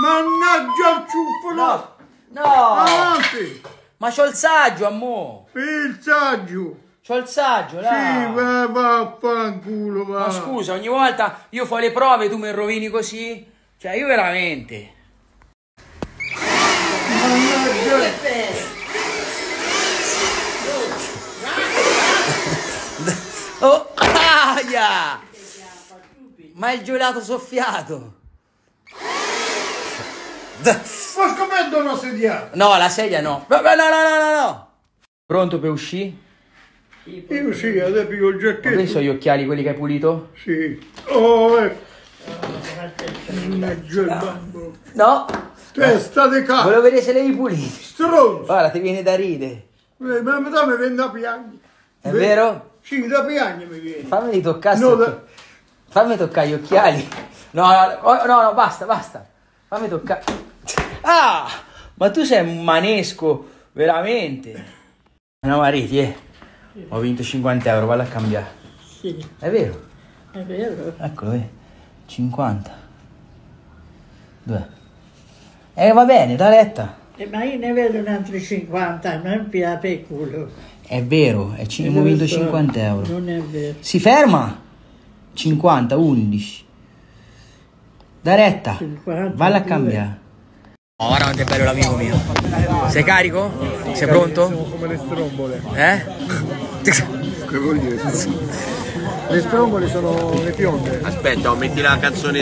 Mannaggia il ciuffolo! No, no, Avanti! ma c'ho il saggio, ammo. Il saggio! C'ho il saggio, Sì, là. va, vaffanculo, va! Ma scusa, ogni volta io fo le prove e tu mi rovini così? Cioè, io veramente. Mannaggia! Oh, aia! Ma è il gelato soffiato. Ma com'è dono sediato? No, la sedia no. No, no, no, no, no. Pronto per uscire? Io sì, adesso piglio il giacchetto. questi sono gli occhiali quelli che hai pulito? Sì. Oh, ecco. Mannaggia il bambo. No. Testa di cazzo. Volevo vedere se li hai puliti. Stronzo. Guarda, ti viene da ridere. Eh, Ma mi dà mi viene da piangere. È vero? Sì, da piangere mi viene. Fammi toccare No, sto- da- Fammi toccare gli occhiali. No, no, no, no, basta, basta. Fammi toccare. Ah! Ma tu sei un manesco, veramente. No, Mariti, eh. Ho vinto 50 euro, vado a cambiare. Sì, È vero? è vero. Eccolo, eh. 50. Due. Eh, va bene, da retta. Eh, ma io ne vedo un altro 50, non piace per culo. È vero, è E abbiamo vinto sto? 50 euro. Non è vero. Si ferma? 50, 11. Da retta. 52. Valla a cambiare. Oh, guarda quanto è bello l'amico mio. Sei carico? Sei pronto? come le strombole. Eh? Che vuol dire? Le strombole sono le fionde. Aspetta, oh, metti la canzone